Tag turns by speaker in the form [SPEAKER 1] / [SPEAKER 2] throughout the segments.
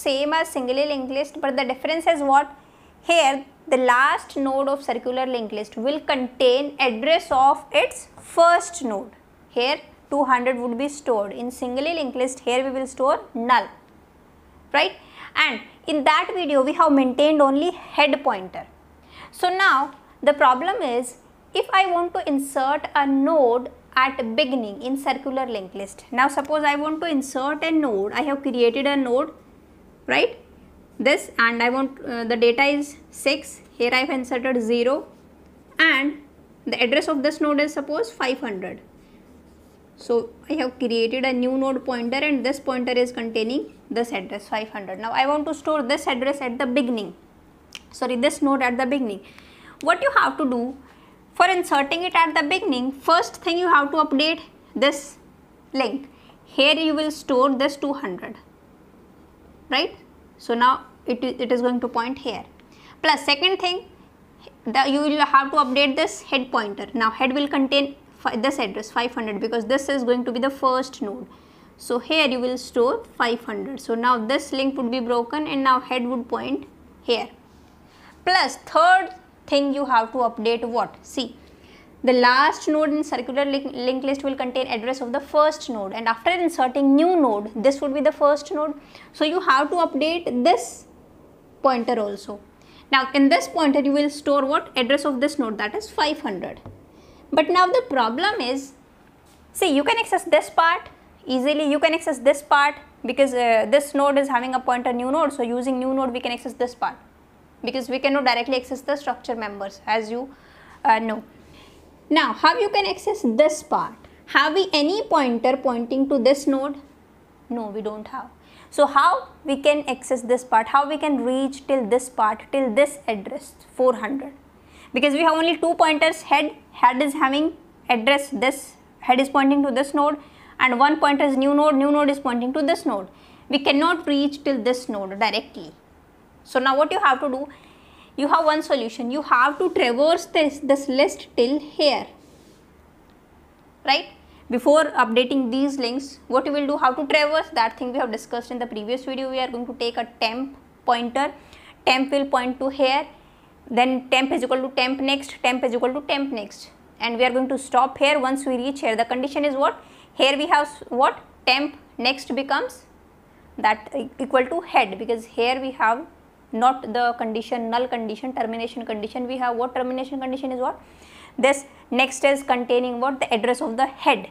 [SPEAKER 1] same as singly linked list but the difference is what? Here the last node of circular linked list will contain address of its first node. Here 200 would be stored. In singly linked list here we will store null right? And in that video we have maintained only head pointer. So now the problem is if I want to insert a node at beginning in circular linked list now suppose I want to insert a node I have created a node right? This and I want uh, the data is 6 here I have inserted 0 and the address of this node is suppose 500 so I have created a new node pointer and this pointer is containing this address 500 now I want to store this address at the beginning. Sorry this node at the beginning. What you have to do for inserting it at the beginning first thing you have to update this link here you will store this 200 right? So now it, it is going to point here. Plus second thing the, you will have to update this head pointer. Now head will contain this address 500 because this is going to be the first node. So here you will store 500 so now this link would be broken and now head would point here. Plus third thing you have to update what? See the last node in circular link, link list will contain address of the first node. And after inserting new node this would be the first node. So you have to update this pointer also. Now in this pointer you will store what? Address of this node that is 500 but now the problem is see you can access this part easily. You can access this part because uh, this node is having a pointer new node. So using new node we can access this part because we cannot directly access the structure members as you uh, know now how you can access this part? Have we any pointer pointing to this node? No we don't have. So how we can access this part? How we can reach till this part till this address 400 because we have only two pointers head head is having address this head is pointing to this node and one pointer is new node new node is pointing to this node. We cannot reach till this node directly. So now what you have to do you have one solution. You have to traverse this this list till here. Right? Before updating these links what you will do how to traverse that thing we have discussed in the previous video. We are going to take a temp pointer. Temp will point to here. Then temp is equal to temp next. Temp is equal to temp next. And we are going to stop here. Once we reach here the condition is what? Here we have what? Temp next becomes that equal to head. Because here we have not the condition null condition termination condition. We have what termination condition is what? This next is containing what? The address of the head.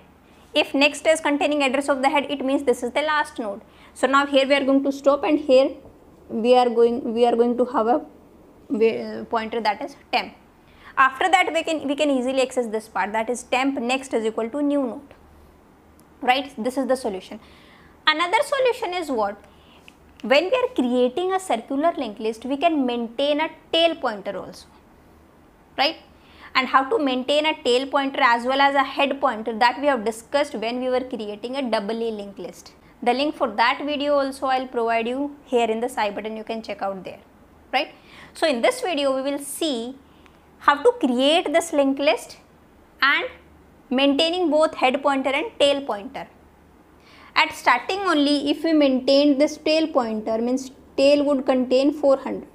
[SPEAKER 1] If next is containing address of the head it means this is the last node. So now here we are going to stop and here we are going we are going to have a uh, pointer that is temp. After that we can we can easily access this part. That is temp next is equal to new node. Right? This is the solution. Another solution is what when we are creating a circular linked list we can maintain a tail pointer also right? And how to maintain a tail pointer as well as a head pointer that we have discussed when we were creating a doubly linked list. The link for that video also I'll provide you here in the side button. You can check out there right? So in this video we will see how to create this linked list and maintaining both head pointer and tail pointer at starting only if we maintain this tail pointer means tail would contain 400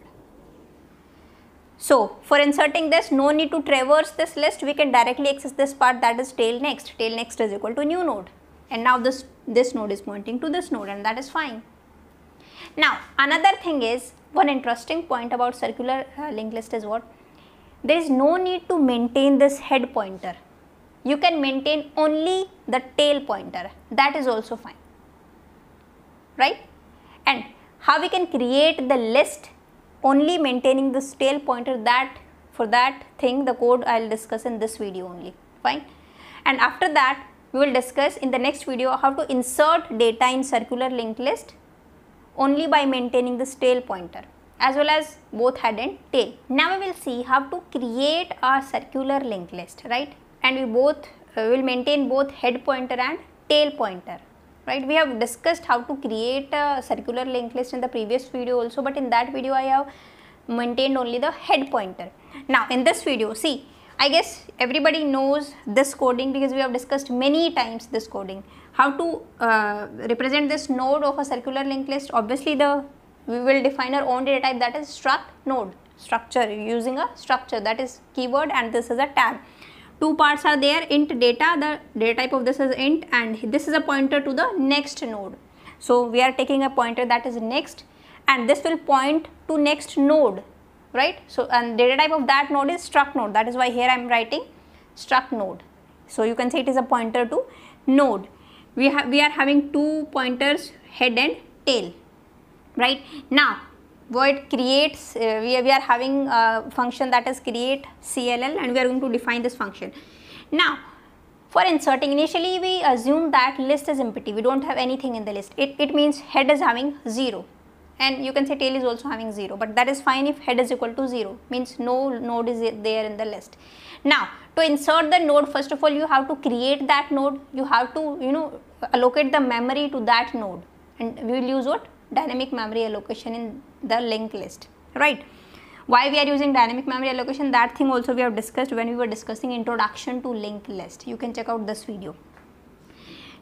[SPEAKER 1] so for inserting this no need to traverse this list. We can directly access this part that is tail next. Tail next is equal to new node. And now this this node is pointing to this node and that is fine. Now another thing is one interesting point about circular uh, linked list is what? There is no need to maintain this head pointer you can maintain only the tail pointer. That is also fine. Right? And how we can create the list? Only maintaining this tail pointer that for that thing the code I will discuss in this video only. Fine? And after that we will discuss in the next video how to insert data in circular linked list only by maintaining this tail pointer as well as both head and tail. Now we will see how to create a circular linked list right and we both uh, will maintain both head pointer and tail pointer right? We have discussed how to create a circular linked list in the previous video also but in that video I have maintained only the head pointer. Now in this video see I guess everybody knows this coding because we have discussed many times this coding. How to uh, represent this node of a circular linked list obviously the we will define our own data type that is struct node structure using a structure that is keyword and this is a tag two parts are there int data the data type of this is int and this is a pointer to the next node. So we are taking a pointer that is next and this will point to next node right? So and data type of that node is struct node. That is why here i am writing struct node. So you can say it is a pointer to node. We have we are having two pointers head and tail right? Now void creates uh, we, we are having a function that is create cll and we are going to define this function. Now for inserting initially we assume that list is empty. We don't have anything in the list. It, it means head is having 0 and you can say tail is also having 0 but that is fine if head is equal to 0 means no node is there in the list. Now to insert the node first of all you have to create that node. You have to you know allocate the memory to that node. And we will use what? Dynamic memory allocation in the linked list right? Why we are using dynamic memory allocation? That thing also we have discussed when we were discussing introduction to linked list. You can check out this video.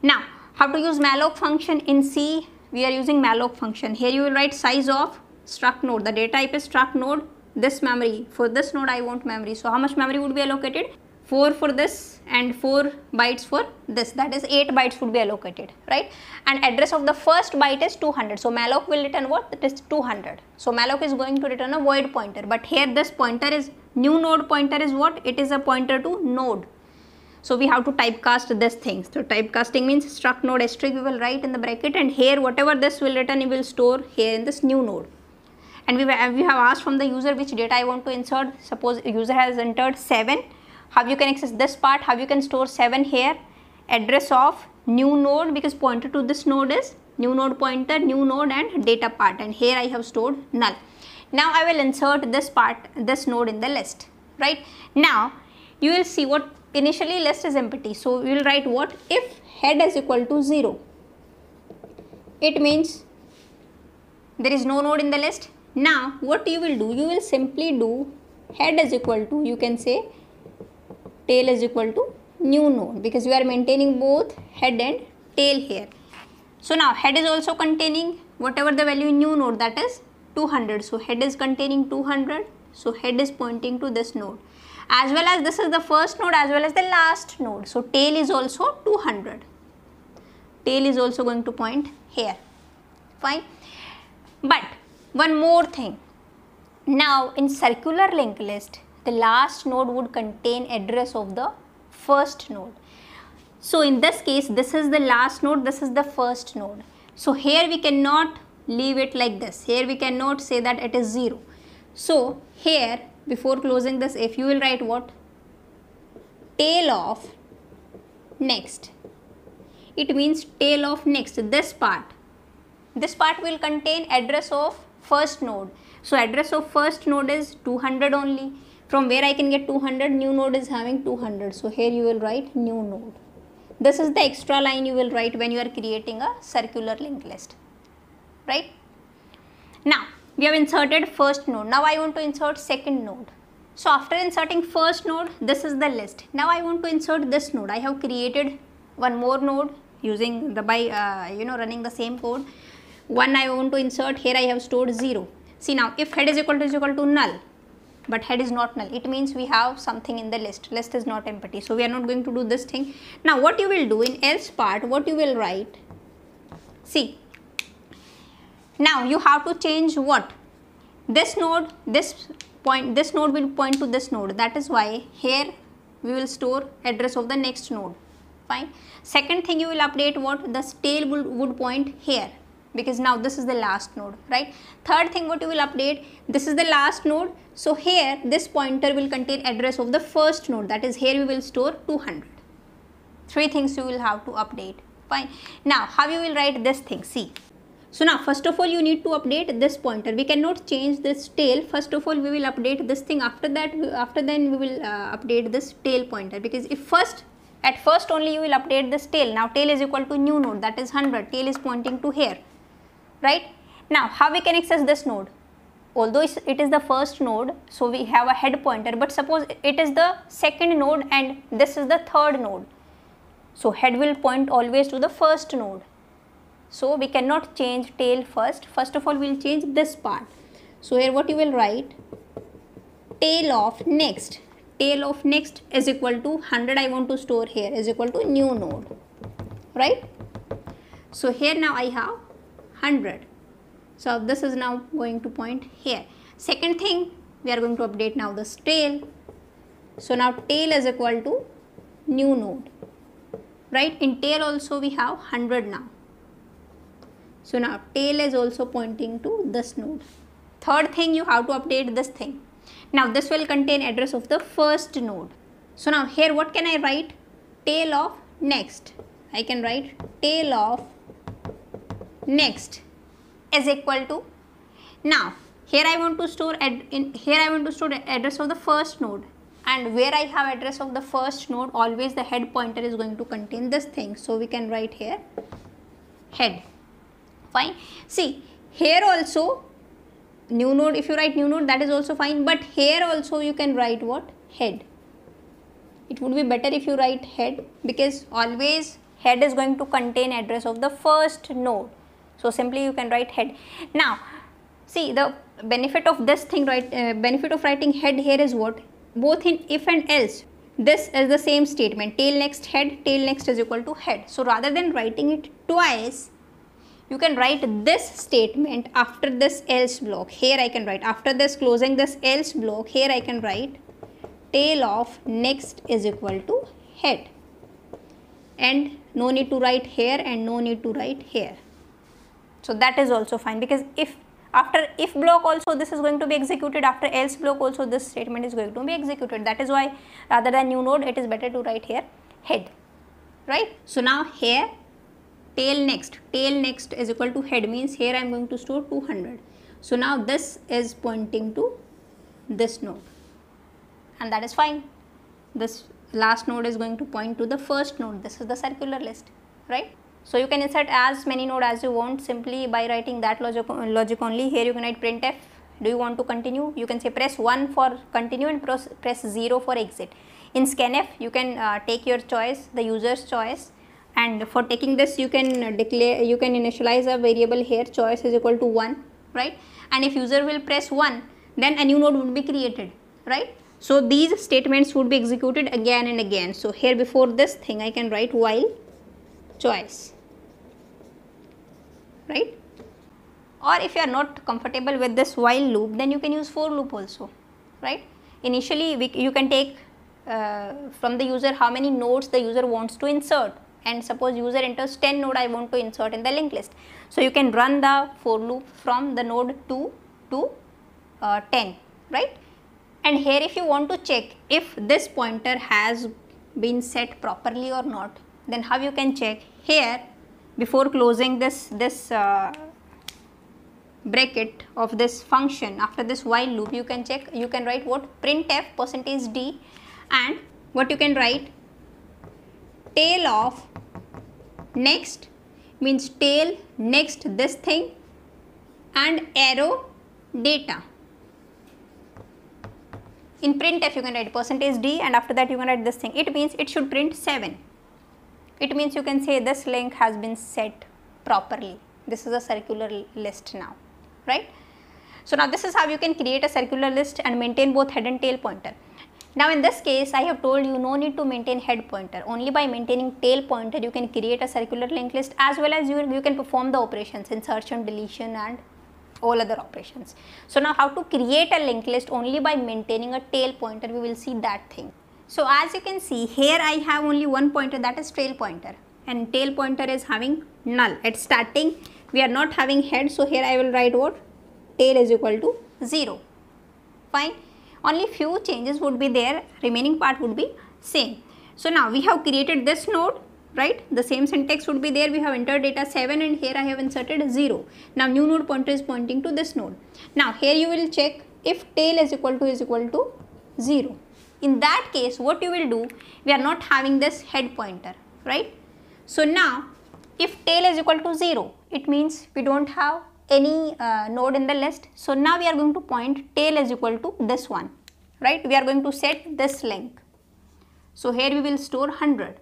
[SPEAKER 1] Now how to use malloc function in c? We are using malloc function. Here you will write size of struct node. The data type is struct node. This memory for this node I want memory. So how much memory would be allocated 4 for this and 4 bytes for this. That is 8 bytes would be allocated right? And address of the first byte is 200 so malloc will return what? It is 200 so malloc is going to return a void pointer. But here this pointer is new node pointer is what? It is a pointer to node. So we have to typecast this thing. So typecasting means struct node star we will write in the bracket. And here whatever this will return we will store here in this new node. And we, we have asked from the user which data I want to insert. Suppose user has entered 7 how you can access this part? How you can store 7 here? Address of new node because pointer to this node is new node pointer new node and data part and here I have stored null. Now I will insert this part this node in the list right? Now you will see what initially list is empty. So we will write what? If head is equal to 0 it means there is no node in the list. Now what you will do, you will simply do head is equal to, you can say tail is equal to new node because we are maintaining both head and tail here. So now head is also containing whatever the value in new node that is 200. So head is containing 200. So head is pointing to this node as well as this is the first node as well as the last node. So tail is also 200. Tail is also going to point here. Fine. But one more thing. Now in circular linked list, the last node would contain address of the first node. So in this case, this is the last node, this is the first node. So here we cannot leave it like this. Here we cannot say that it is 0. So here before closing this if you will write what? Tail of next. It means tail of next, this part. This part will contain address of first node. So address of first node is 200 only. From where I can get 200, new node is having 200. So here you will write new node. This is the extra line you will write when you are creating a circular linked list. Right? Now, we have inserted first node. Now I want to insert second node. So after inserting first node, this is the list. Now I want to insert this node. I have created one more node using the by uh, you know running the same code 1 I want to insert here I have stored 0 see now if head is equal to is equal to null but head is not null. It means we have something in the list. List is not empty. So we are not going to do this thing. Now what you will do in else part what you will write? See now you have to change what? This node this point this node will point to this node. That is why here we will store address of the next node. Fine. Second thing you will update what? The tail would, would point here because now this is the last node right? Third thing what you will update this is the last node. So here this pointer will contain address of the first node that is here we will store 200 three things you will have to update. Fine. Now how you will write this thing? See. So now first of all you need to update this pointer. We cannot change this tail. First of all we will update this thing. After that after then we will uh, update this tail pointer. Because if first at first only you will update this tail. Now tail is equal to new node that is 100 tail is pointing to here right. Now how we can access this node? Although it is the first node, so we have a head pointer, but suppose it is the second node and this is the third node. So head will point always to the first node. So we cannot change tail first. First of all, we'll change this part. So here what you will write, tail of next. Tail of next is equal to 100 I want to store here is equal to new node. Right? So here now I have 100. So this is now going to point here. Second thing, we are going to update now this tail. So now tail is equal to new node. Right? In tail also we have 100 now. So now tail is also pointing to this node. Third thing you have to update this thing. Now this will contain address of the first node. So now here what can I write? Tail of next. I can write tail of next is equal to. Now here I want to store in here I want to store address of the first node. And where I have address of the first node always the head pointer is going to contain this thing. So we can write here head. Fine. See here also new node if you write new node that is also fine. But here also you can write what? Head. It would be better if you write head because always head is going to contain address of the first node so simply you can write head. Now see the benefit of this thing right uh, benefit of writing head here is what both in if and else this is the same statement tail next head tail next is equal to head. So rather than writing it twice you can write this statement after this else block here I can write after this closing this else block here I can write tail of next is equal to head and no need to write here and no need to write here. So that is also fine because if after if block also this is going to be executed after else block also this statement is going to be executed that is why rather than new node it is better to write here head right. So now here tail next tail next is equal to head means here I am going to store 200. So now this is pointing to this node and that is fine this last node is going to point to the first node this is the circular list right so you can insert as many node as you want simply by writing that logic, logic only. Here you can write printf. Do you want to continue? You can say press 1 for continue and press, press 0 for exit. In scanf, you can uh, take your choice, the user's choice and for taking this you can declare, you can initialize a variable here choice is equal to 1, right? And if user will press 1, then a new node would be created, right? So these statements would be executed again and again. So here before this thing I can write while choice right? Or if you are not comfortable with this while loop then you can use for loop also right? Initially we, you can take uh, from the user how many nodes the user wants to insert. And suppose user enters 10 node I want to insert in the linked list. So you can run the for loop from the node 2 to uh, 10 right? And here if you want to check if this pointer has been set properly or not then how you can check? Here before closing this this uh, bracket of this function after this while loop you can check you can write what printf percentage d and what you can write tail of next means tail next this thing and arrow data. In printf you can write percentage d and after that you can write this thing. It means it should print 7 it means you can say this link has been set properly. This is a circular list now, right? So now this is how you can create a circular list and maintain both head and tail pointer. Now in this case, I have told you no need to maintain head pointer. Only by maintaining tail pointer, you can create a circular linked list as well as you, you can perform the operations insertion, deletion and all other operations. So now how to create a linked list only by maintaining a tail pointer, we will see that thing. So as you can see here I have only one pointer that is tail pointer and tail pointer is having null. At starting we are not having head so here I will write what tail is equal to 0. Fine. Only few changes would be there remaining part would be same. So now we have created this node right the same syntax would be there we have entered data 7 and here I have inserted 0. Now new node pointer is pointing to this node. Now here you will check if tail is equal to is equal to 0 in that case what you will do we are not having this head pointer right? So now if tail is equal to 0 it means we don't have any uh, node in the list. So now we are going to point tail is equal to this one right? We are going to set this link so here we will store 100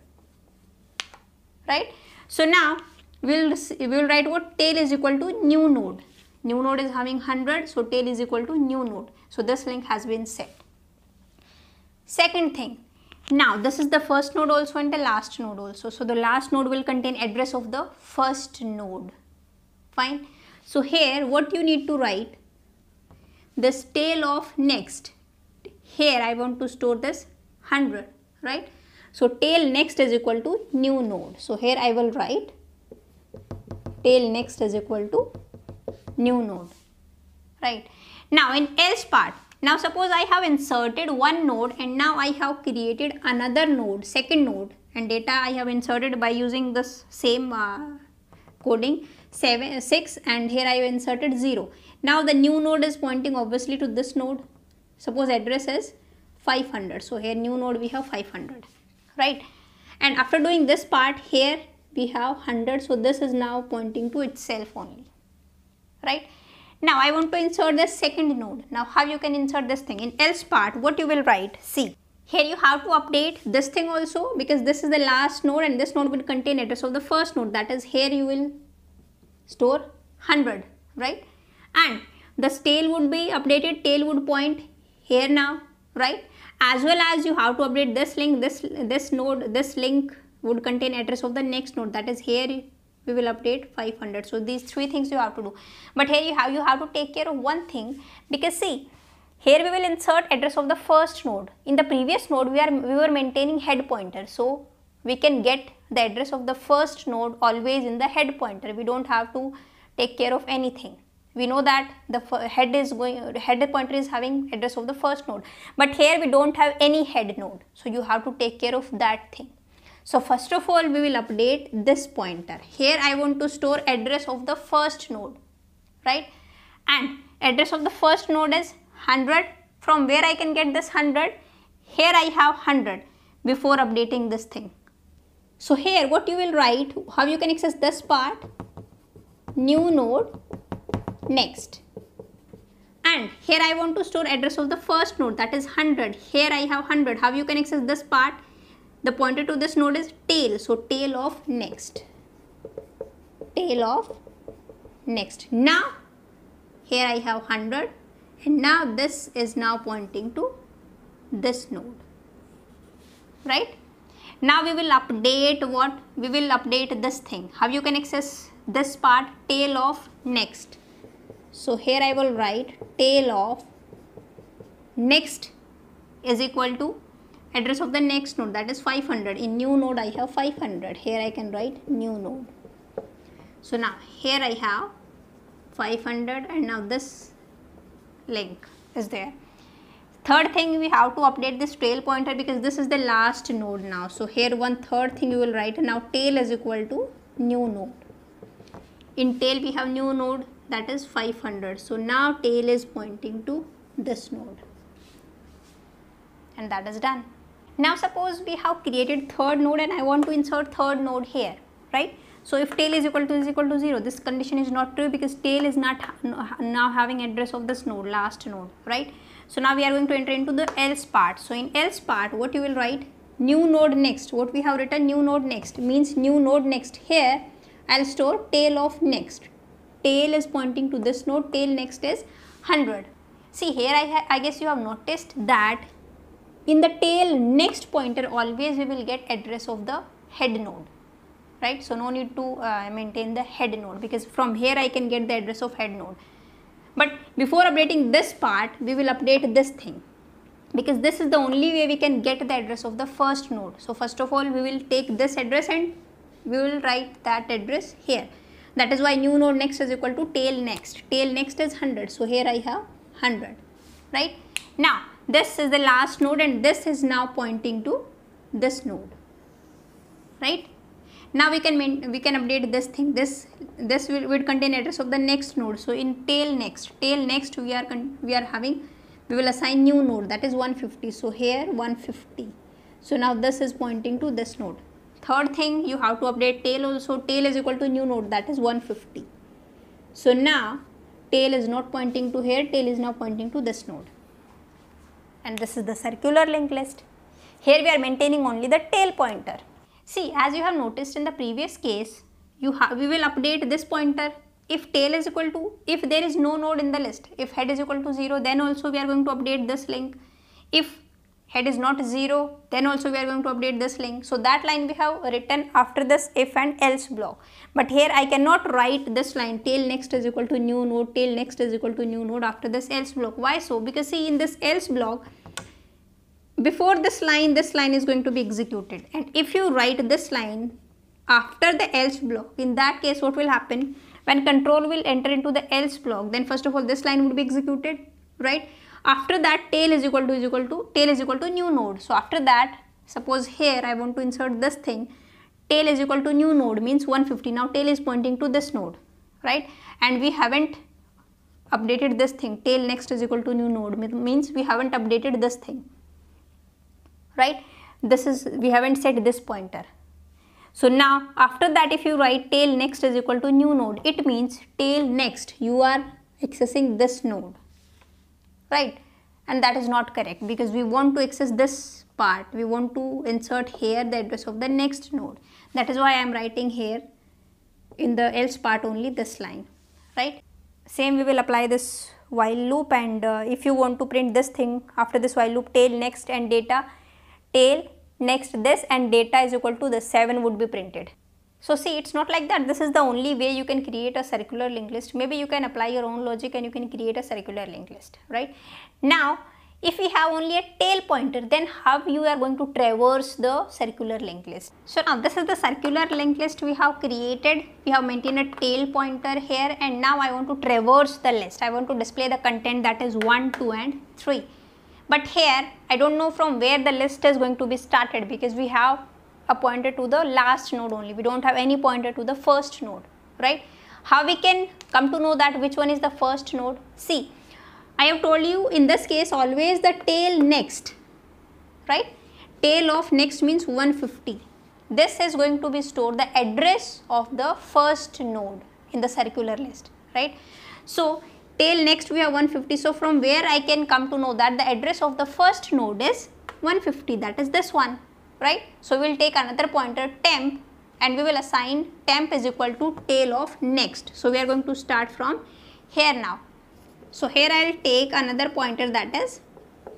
[SPEAKER 1] right? So now we'll we'll write what tail is equal to new node. New node is having 100 so tail is equal to new node. So this link has been set second thing. Now this is the first node also and the last node also. So the last node will contain address of the first node. Fine. So here what you need to write? This tail of next. Here I want to store this 100 right? So tail next is equal to new node. So here I will write tail next is equal to new node right? Now in else part now suppose I have inserted one node and now I have created another node second node and data I have inserted by using this same uh, coding 7 6 and here I have inserted 0 now the new node is pointing obviously to this node. Suppose address is 500 so here new node we have 500 right? And after doing this part here we have 100 so this is now pointing to itself only right now I want to insert the second node. Now how you can insert this thing? In else part, what you will write? See, here you have to update this thing also because this is the last node and this node will contain address of the first node. That is here you will store 100, right? And the tail would be updated, tail would point here now, right? As well as you have to update this link, this, this node, this link would contain address of the next node. That is here we will update 500 so these three things you have to do. But here you have you have to take care of one thing because see here we will insert address of the first node. In the previous node we are we were maintaining head pointer. So we can get the address of the first node always in the head pointer. We don't have to take care of anything. We know that the head is going head pointer is having address of the first node. But here we don't have any head node. So you have to take care of that thing so first of all we will update this pointer. Here I want to store address of the first node right? And address of the first node is 100 from where I can get this 100 here I have 100 before updating this thing. So here what you will write how you can access this part? New node next. And here I want to store address of the first node that is 100 here I have 100 how you can access this part the pointer to this node is tail. So tail of next. Tail of next. Now here I have 100 and now this is now pointing to this node. Right? Now we will update what? We will update this thing. How you can access this part? Tail of next. So here I will write tail of next is equal to address of the next node that is 500 in new node I have 500 here I can write new node. So now here I have 500 and now this link is there. Third thing we have to update this tail pointer because this is the last node now. So here one third thing you will write. Now tail is equal to new node. In tail we have new node that is 500 so now tail is pointing to this node. And that is done now suppose we have created third node and I want to insert third node here, right? So if tail is equal to is equal to 0, this condition is not true because tail is not now having address of this node, last node, right? So now we are going to enter into the else part. So in else part, what you will write? New node next. What we have written new node next means new node next. Here I'll store tail of next. Tail is pointing to this node, tail next is 100. See here I, I guess you have noticed that in the tail next pointer always we will get address of the head node right? So no need to uh, maintain the head node because from here I can get the address of head node. But before updating this part we will update this thing because this is the only way we can get the address of the first node. So first of all we will take this address and we will write that address here. That is why new node next is equal to tail next. Tail next is 100 so here I have 100 right? Now this is the last node and this is now pointing to this node right? Now we can we can update this thing. This this will, will contain address of the next node. So in tail next tail next we are we are having we will assign new node. That is 150 so here 150 so now this is pointing to this node. Third thing you have to update tail also. Tail is equal to new node. That is 150 so now tail is not pointing to here. Tail is now pointing to this node and this is the circular linked list. Here we are maintaining only the tail pointer. See, as you have noticed in the previous case, you we will update this pointer if tail is equal to, if there is no node in the list, if head is equal to 0, then also we are going to update this link. If head is not 0, then also we are going to update this link. So that line we have written after this if and else block. But here I cannot write this line tail next is equal to new node, tail next is equal to new node after this else block. Why so? Because see in this else block, before this line, this line is going to be executed. And if you write this line after the else block, in that case what will happen? when control will enter into the else block then first of all this line would be executed right? After that tail is equal to is equal to tail is equal to new node. So after that suppose here i want to insert this thing. Tail is equal to new node means 150 now tail is pointing to this node right? And we haven't updated this thing. Tail next is equal to new node means we haven't updated this thing right this is we haven't set this pointer so now after that if you write tail next is equal to new node, it means tail next you are accessing this node, right? And that is not correct because we want to access this part. We want to insert here the address of the next node. That is why I am writing here in the else part only this line, right? Same we will apply this while loop and uh, if you want to print this thing after this while loop tail next and data tail next this and data is equal to the 7 would be printed. So see it's not like that this is the only way you can create a circular linked list maybe you can apply your own logic and you can create a circular linked list right. Now if we have only a tail pointer then how you are going to traverse the circular linked list. So now this is the circular linked list we have created we have maintained a tail pointer here and now I want to traverse the list I want to display the content that is 1, 2 and 3 but here I don't know from where the list is going to be started because we have a pointer to the last node only. We don't have any pointer to the first node, right? How we can come to know that which one is the first node? See, I have told you in this case always the tail next, right? Tail of next means 150. This is going to be stored the address of the first node in the circular list, right? So, tail next we have 150 so from where I can come to know that the address of the first node is 150 that is this one right? So we will take another pointer temp and we will assign temp is equal to tail of next. So we are going to start from here now. So here I will take another pointer that is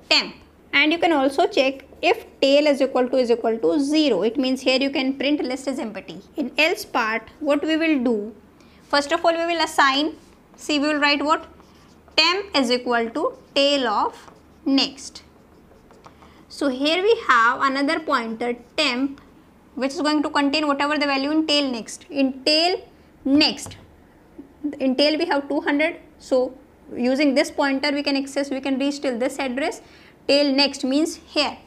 [SPEAKER 1] temp. And you can also check if tail is equal to is equal to 0 it means here you can print list is empty. In else part what we will do first of all we will assign see we will write what temp is equal to tail of next. So here we have another pointer temp which is going to contain whatever the value in tail next. In tail next, in tail we have 200. So using this pointer we can access, we can reach till this address. Tail next means here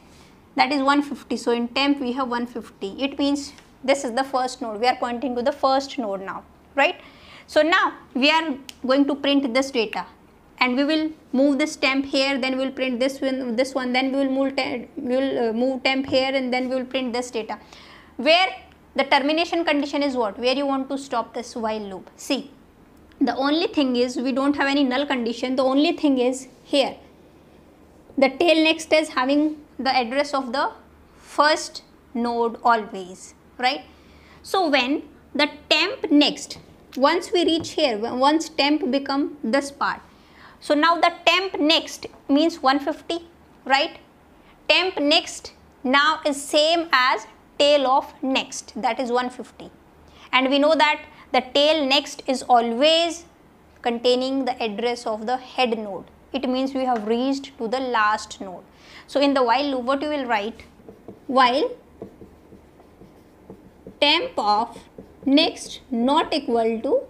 [SPEAKER 1] that is 150. So in temp we have 150. It means this is the first node. We are pointing to the first node now, right? So now we are going to print this data and we will move this temp here then we will print this one this one then we will move temp, we will uh, move temp here and then we will print this data. Where the termination condition is what? Where you want to stop this while loop. See the only thing is we don't have any null condition. The only thing is here. The tail next is having the address of the first node always right? So when the temp next once we reach here once temp become this part so now the temp next means 150, right? Temp next now is same as tail of next that is 150 and we know that the tail next is always containing the address of the head node. It means we have reached to the last node. So in the while loop what you will write? While temp of next not equal to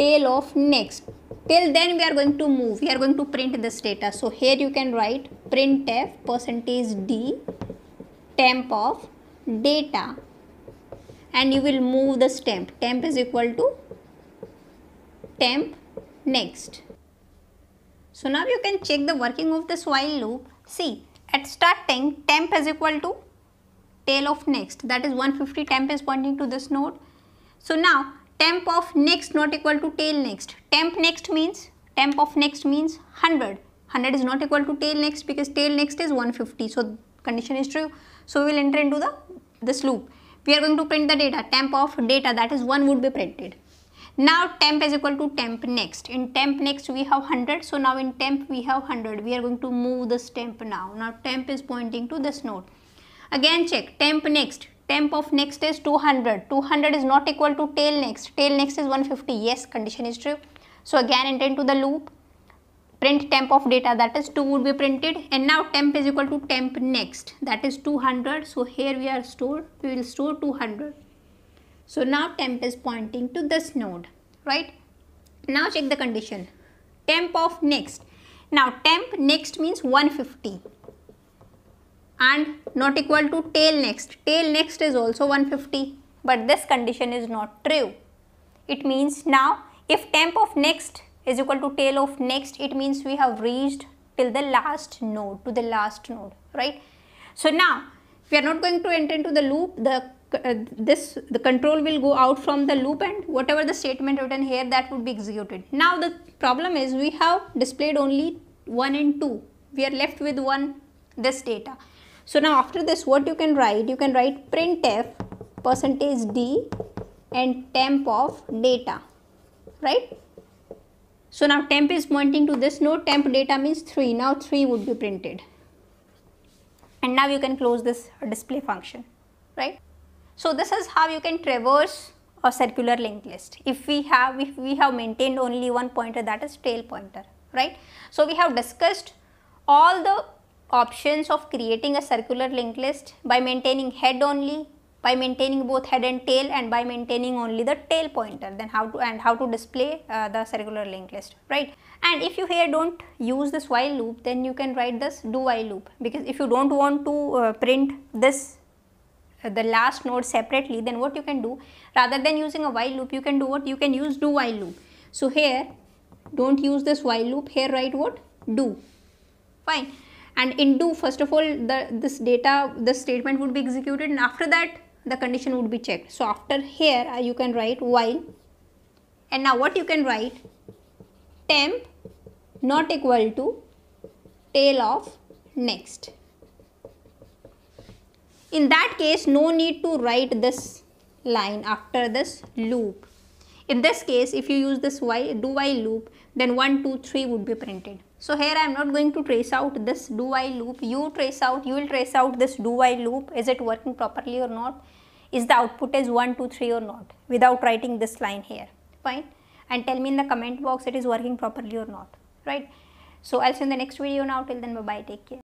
[SPEAKER 1] tail of next. Till then we are going to move. We are going to print this data. So here you can write printf percentage d temp of data. And you will move the temp temp is equal to temp next. So now you can check the working of this while loop. See at starting temp is equal to tail of next. That is 150 temp is pointing to this node. So now temp of next not equal to tail next. Temp next means, temp of next means 100. 100 is not equal to tail next because tail next is 150. So condition is true. So we will enter into the this loop. we are going to print the data temp of data that is 1 would be printed now temp is equal to temp next in temp next we have 100 so now in temp we have 100 we are going to move this temp now now temp is pointing to this node again check temp next temp of next is 200 200 is not equal to tail next. Tail next is 150 yes condition is true. So again enter into the loop. Print temp of data that is 2 would be printed. And now temp is equal to temp next. That is 200 so here we are stored. We will store 200 so now temp is pointing to this node right? Now check the condition. Temp of next. Now temp next means 150 and not equal to tail next. Tail next is also 150 but this condition is not true. It means now if temp of next is equal to tail of next it means we have reached till the last node to the last node right? So now we are not going to enter into the loop. The uh, this the control will go out from the loop and whatever the statement written here that would be executed. Now the problem is we have displayed only 1 and 2 we are left with one this data so now after this what you can write you can write printf percentage d and temp of data right so now temp is pointing to this node, temp data means 3. Now 3 would be printed. And now you can close this display function, right? So this is how you can traverse a circular linked list. If we have, if we have maintained only one pointer that is tail pointer, right? So we have discussed all the options of creating a circular linked list by maintaining head only, by maintaining both head and tail and by maintaining only the tail pointer. Then how to and how to display uh, the circular linked list right? And if you here don't use this while loop then you can write this do while loop. Because if you don't want to uh, print this uh, the last node separately then what you can do rather than using a while loop you can do what? You can use do while loop. So here don't use this while loop. Here write what? Do. Fine and in do first of all the this data the statement would be executed and after that the condition would be checked. So after here uh, you can write while and now what you can write temp not equal to tail of next. In that case no need to write this line after this loop. In this case if you use this while do while loop then 1 2 3 would be printed. So here I am not going to trace out this do while loop. You trace out, you will trace out this do while loop. Is it working properly or not? Is the output is 1, 2, 3 or not? Without writing this line here. Fine. And tell me in the comment box it is working properly or not. Right. So I'll see you in the next video now. Till then bye bye. Take care.